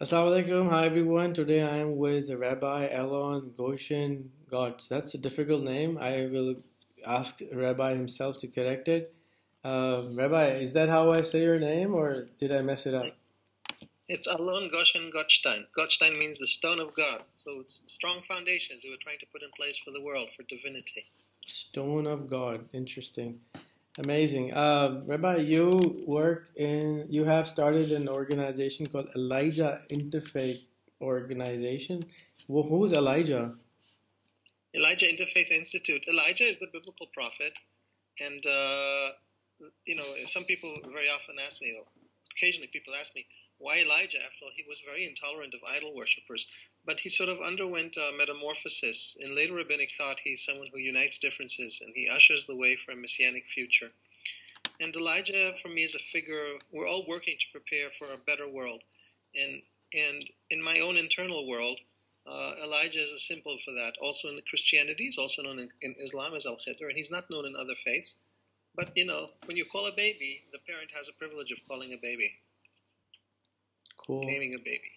Assalamualaikum. Hi everyone. Today I am with Rabbi Elon Goshen Gotz. That's a difficult name. I will ask Rabbi himself to correct it. Uh, Rabbi, is that how I say your name, or did I mess it up? It's Alon Goshen Gottstein. Gottstein means the stone of God. So it's strong foundations that we're trying to put in place for the world, for divinity. Stone of God. Interesting. Amazing. Uh, Rabbi, you work in, you have started an organization called Elijah Interfaith Organization. Well, who's Elijah? Elijah Interfaith Institute. Elijah is the biblical prophet. And, uh, you know, some people very often ask me, occasionally people ask me, why Elijah? After all, he was very intolerant of idol worshippers, but he sort of underwent a metamorphosis. In later rabbinic thought, he's someone who unites differences and he ushers the way for a messianic future. And Elijah, for me, is a figure. We're all working to prepare for a better world, and and in my own internal world, uh, Elijah is a symbol for that. Also in the Christianity, he's also known in, in Islam as Al Khidr, and he's not known in other faiths. But you know, when you call a baby, the parent has a privilege of calling a baby. Cool. Naming a baby.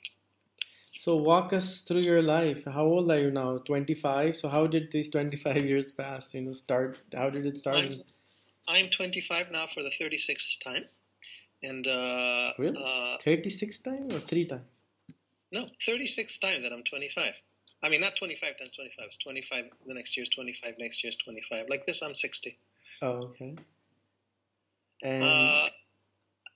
So walk us through your life. How old are you now? 25. So how did these 25 years pass? You know, start. How did it start? I'm, I'm 25 now for the 36th time, and uh, really, uh, 36th time or three times? No, 36th time that I'm 25. I mean, not 25 times 25. It's 25. The next year's 25. Next year's 25. Like this, I'm 60. Oh, okay. And uh,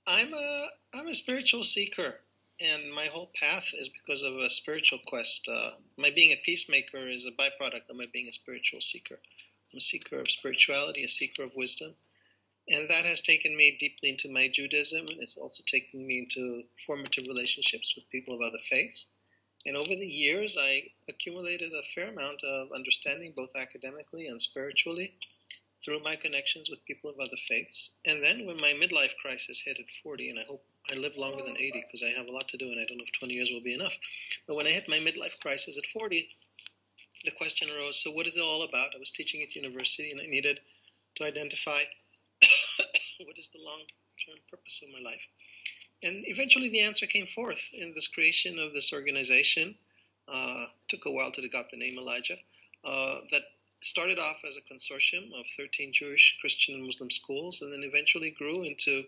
I'm a I'm a spiritual seeker and my whole path is because of a spiritual quest. Uh, my being a peacemaker is a byproduct of my being a spiritual seeker. I'm a seeker of spirituality, a seeker of wisdom, and that has taken me deeply into my Judaism, it's also taken me into formative relationships with people of other faiths. And over the years, I accumulated a fair amount of understanding, both academically and spiritually, through my connections with people of other faiths. And then when my midlife crisis hit at 40, and I hope I live longer than 80 because I have a lot to do and I don't know if 20 years will be enough. But when I hit my midlife crisis at 40, the question arose so, what is it all about? I was teaching at university and I needed to identify what is the long term purpose of my life. And eventually the answer came forth in this creation of this organization. Uh, took a while till it got the name Elijah. Uh, that started off as a consortium of 13 Jewish, Christian, and Muslim schools, and then eventually grew into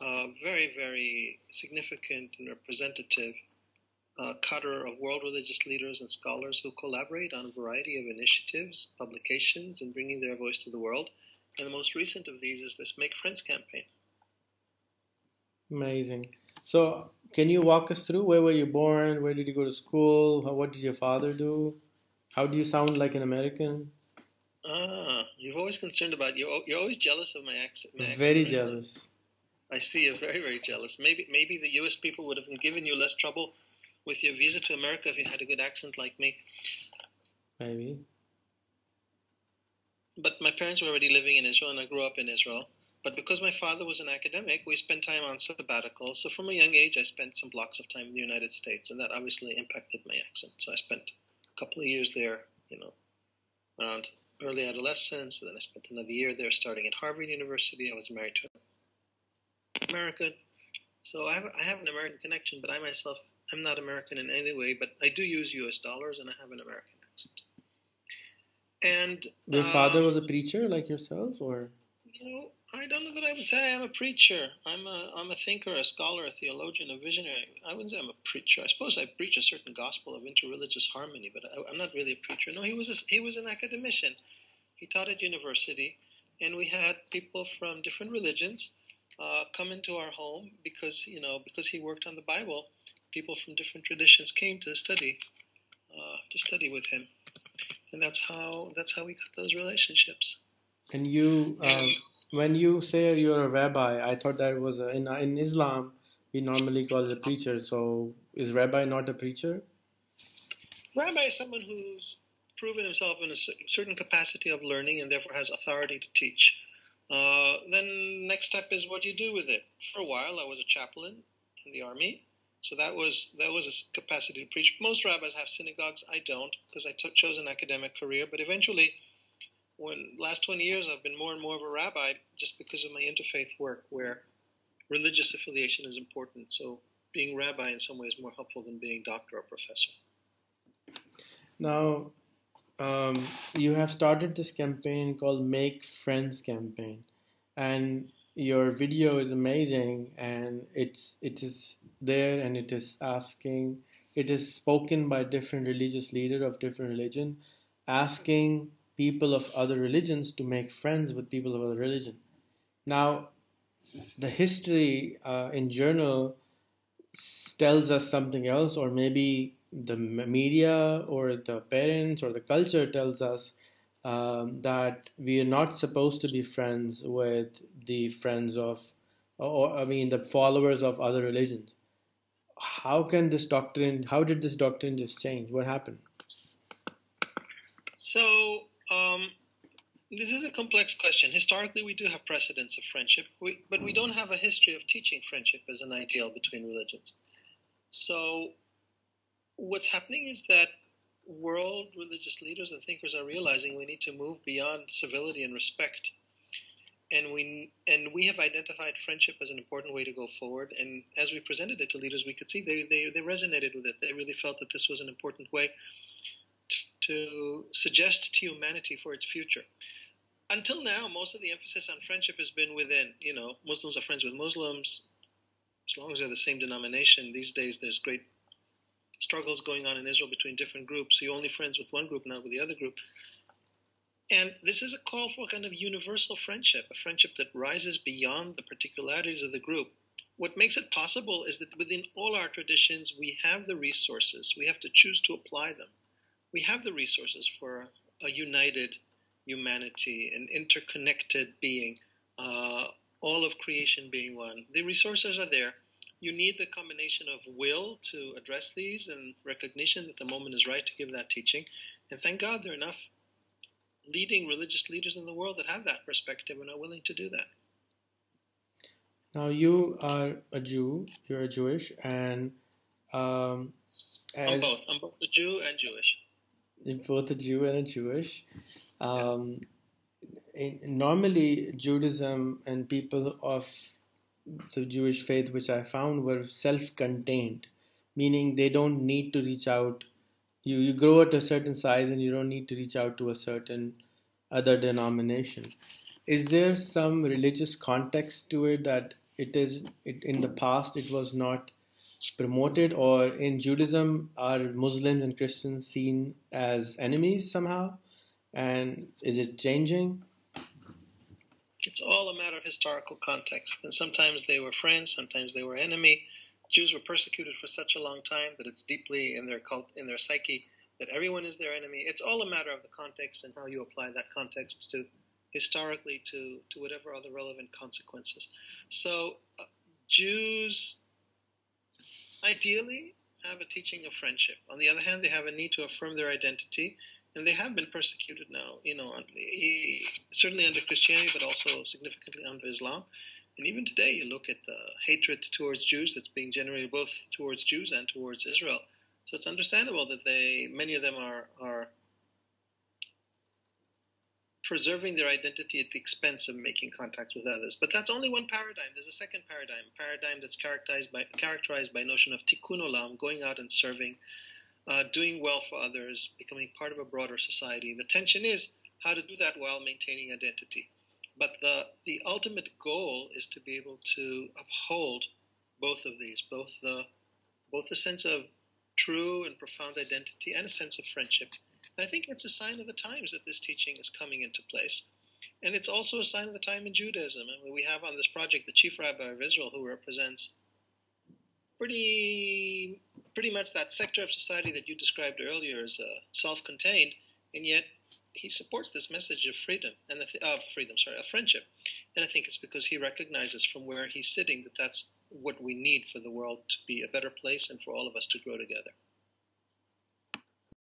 a very, very significant and representative uh, cadre of world religious leaders and scholars who collaborate on a variety of initiatives, publications, and bringing their voice to the world. And the most recent of these is this Make Friends campaign. Amazing. So, can you walk us through where were you born? Where did you go to school? What did your father do? How do you sound like an American? Ah, you're always concerned about you. You're always jealous of my accent. My Very accent. jealous. I see you're very, very jealous. Maybe, maybe the U.S. people would have given you less trouble with your visa to America if you had a good accent like me. Maybe. But my parents were already living in Israel, and I grew up in Israel. But because my father was an academic, we spent time on sabbatical. So from a young age, I spent some blocks of time in the United States, and that obviously impacted my accent. So I spent a couple of years there, you know, around early adolescence. And then I spent another year there, starting at Harvard University. I was married to American. So I have, I have an American connection, but I myself, I'm not American in any way, but I do use US dollars and I have an American accent. And Your um, father was a preacher like yourself, or? Know, I don't know that I would say I am a preacher. I'm a, I'm a thinker, a scholar, a theologian, a visionary. I wouldn't say I'm a preacher. I suppose I preach a certain gospel of interreligious harmony, but I, am not really a preacher. No, he was a, he was an academician. He taught at university, and we had people from different religions uh, come into our home because you know because he worked on the Bible. People from different traditions came to study uh, to study with him, and that's how that's how we got those relationships. And you, um, when you say you're a rabbi, I thought that was a, in in Islam we normally call it a preacher. So is rabbi not a preacher? Rabbi is someone who's proven himself in a certain capacity of learning and therefore has authority to teach. Uh, then next step is what you do with it. For a while, I was a chaplain in the army, so that was that was a capacity to preach. Most rabbis have synagogues. I don't because I chose an academic career. But eventually, when last 20 years, I've been more and more of a rabbi just because of my interfaith work, where religious affiliation is important. So being rabbi in some ways more helpful than being doctor or professor. Now, um, you have started this campaign called Make Friends campaign, and your video is amazing, and it's it is there, and it is asking, it is spoken by different religious leaders of different religion, asking people of other religions to make friends with people of other religion. Now, the history uh, in journal tells us something else, or maybe the media or the parents or the culture tells us um, that we are not supposed to be friends with the friends of, or I mean, the followers of other religions. How can this doctrine? How did this doctrine just change? What happened? So um, this is a complex question. Historically, we do have precedents of friendship, we, but we don't have a history of teaching friendship as an ideal between religions. So, what's happening is that world religious leaders and thinkers are realizing we need to move beyond civility and respect. And we and we have identified friendship as an important way to go forward. And as we presented it to leaders, we could see they, they, they resonated with it. They really felt that this was an important way to suggest to humanity for its future. Until now, most of the emphasis on friendship has been within, you know, Muslims are friends with Muslims, as long as they're the same denomination. These days, there's great struggles going on in Israel between different groups. So you're only friends with one group, not with the other group. And this is a call for a kind of universal friendship, a friendship that rises beyond the particularities of the group. What makes it possible is that within all our traditions, we have the resources. We have to choose to apply them we have the resources for a united humanity, an interconnected being, uh, all of creation being one. The resources are there. You need the combination of will to address these and recognition that the moment is right to give that teaching. And thank God there are enough leading religious leaders in the world that have that perspective and are willing to do that. Now, you are a Jew, you're a Jewish, and um, I'm both. I'm both a Jew and Jewish both a Jew and a Jewish. Um, in, normally, Judaism and people of the Jewish faith, which I found, were self-contained, meaning they don't need to reach out. You you grow at a certain size, and you don't need to reach out to a certain other denomination. Is there some religious context to it that it is it, in the past it was not promoted, or in Judaism, are Muslims and Christians seen as enemies somehow? And is it changing? It's all a matter of historical context. And sometimes they were friends, sometimes they were enemy. Jews were persecuted for such a long time that it's deeply in their cult, in their psyche, that everyone is their enemy. It's all a matter of the context and how you apply that context to historically to, to whatever are the relevant consequences. So uh, Jews ideally have a teaching of friendship. On the other hand, they have a need to affirm their identity, and they have been persecuted now, you know, certainly under Christianity, but also significantly under Islam. And even today, you look at the hatred towards Jews that's being generated both towards Jews and towards Israel. So it's understandable that they, many of them are, are preserving their identity at the expense of making contact with others. But that's only one paradigm. There's a second paradigm, paradigm that's characterized by characterized by notion of tikkun olam, going out and serving, uh, doing well for others, becoming part of a broader society. The tension is how to do that while maintaining identity. But the the ultimate goal is to be able to uphold both of these, both the both the sense of true and profound identity and a sense of friendship And I think it's a sign of the times that this teaching is coming into place. And it's also a sign of the time in Judaism. We have on this project the chief rabbi of Israel who represents pretty pretty much that sector of society that you described earlier as uh, self-contained, and yet he supports this message of freedom and the th- of freedom, sorry, of friendship. And I think it's because he recognizes from where he's sitting that that's what we need for the world to be a better place and for all of us to grow together.